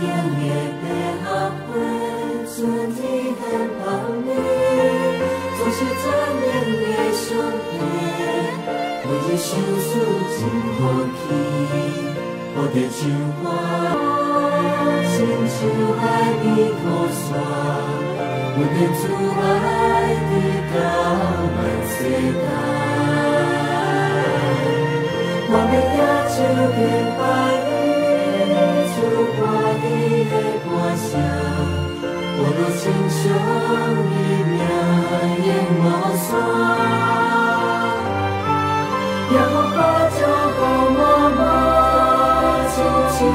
Kẻ người té 菲。总是 quên xuân đi đến bóng đêm, thôi sẽ